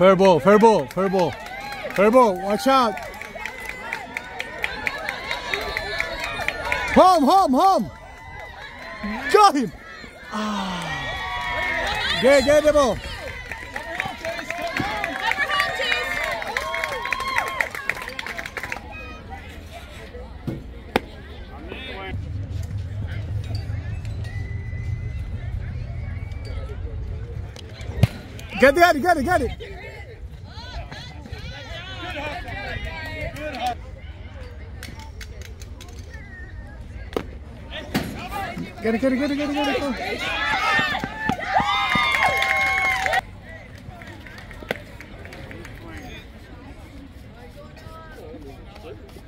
Fair ball, fair ball, fair ball. Fair ball, watch out. Home, home, home. Got him. Ah. Get, get the ball. Get it, get it, get it, get it. Get it, get it, get it, get it, get it. clear.